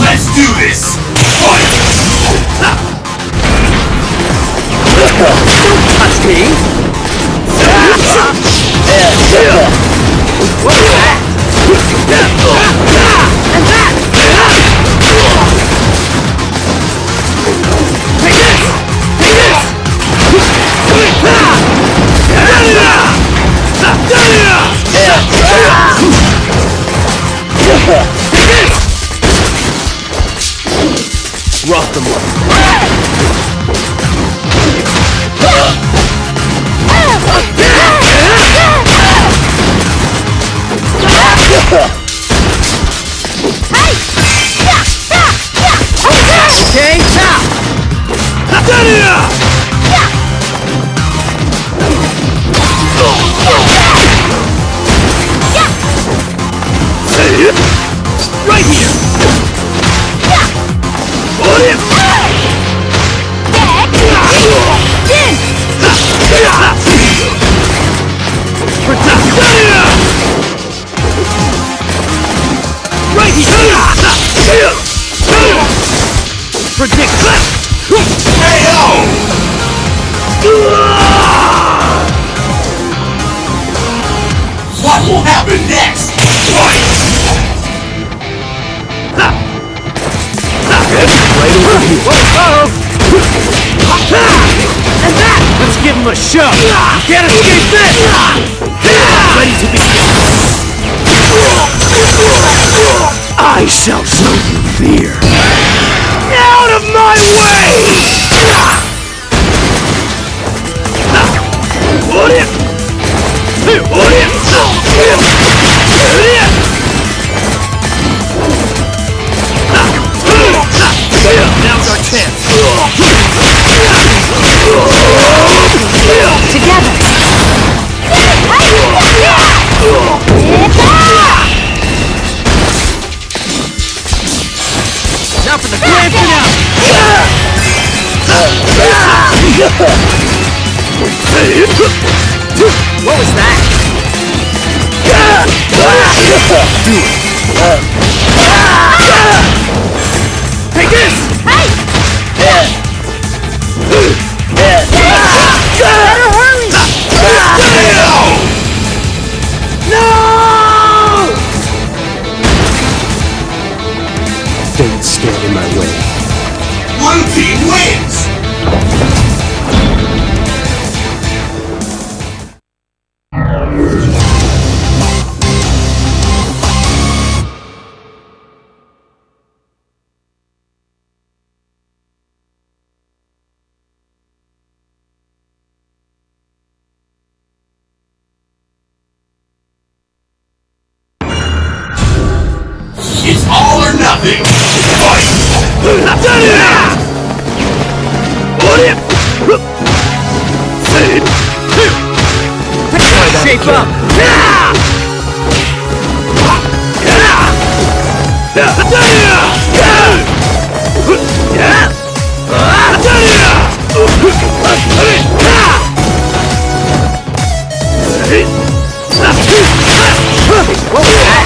Let's do this! Fight! Touch me! Yeah. What will happen next? Fight! Right over here. Whoa, And that! Let's give him a show! You can't escape this! Ready to be... I shall show you fear! Now's our chance! What was that? Do it! Take this! No! All or nothing! Fight! Shape up! What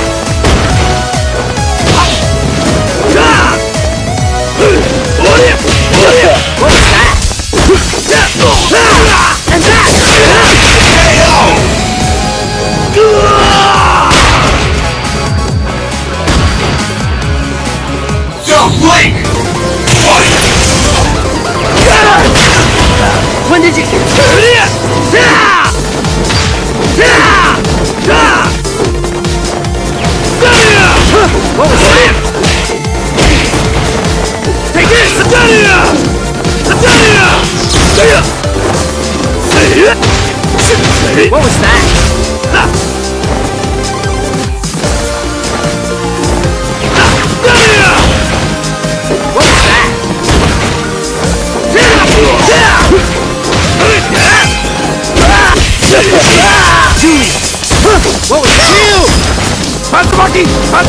What was that? Tatsumaki! Ah!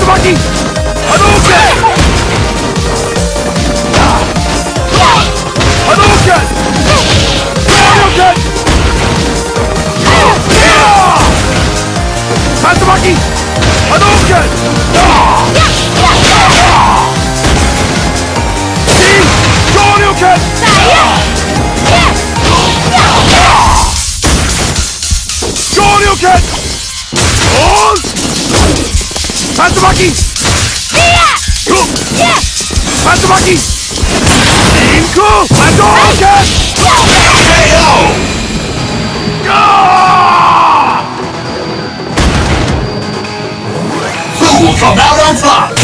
Hadouken! Hadouken! Hadouken! Tatsumaki! Tatsumaki! Inku! Hadouken! KO! Ah! Who will come out on top?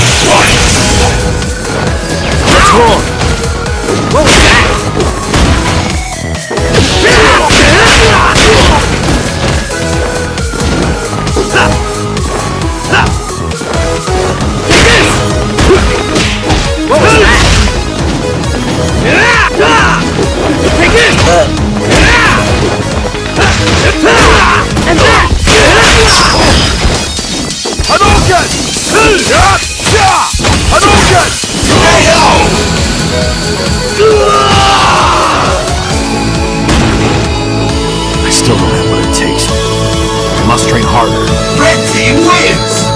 Harder. Red team wins!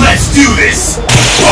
Let's do this!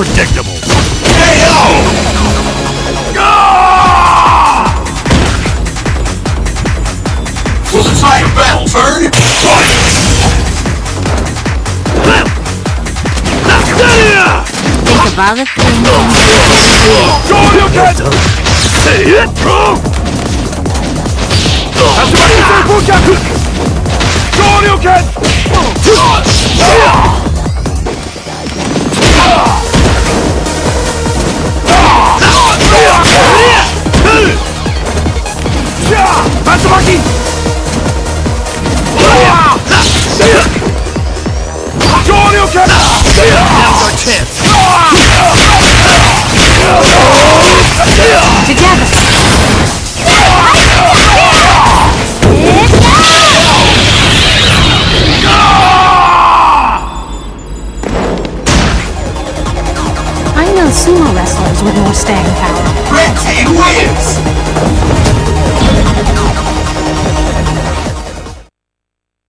Predictable. KO! Ah! Will the tide of battle turn? Fight! Think of all the things. Shoryuken! Say it! Tatsumaki Senpukyaku! Shoryuken! Now's our chance! Together.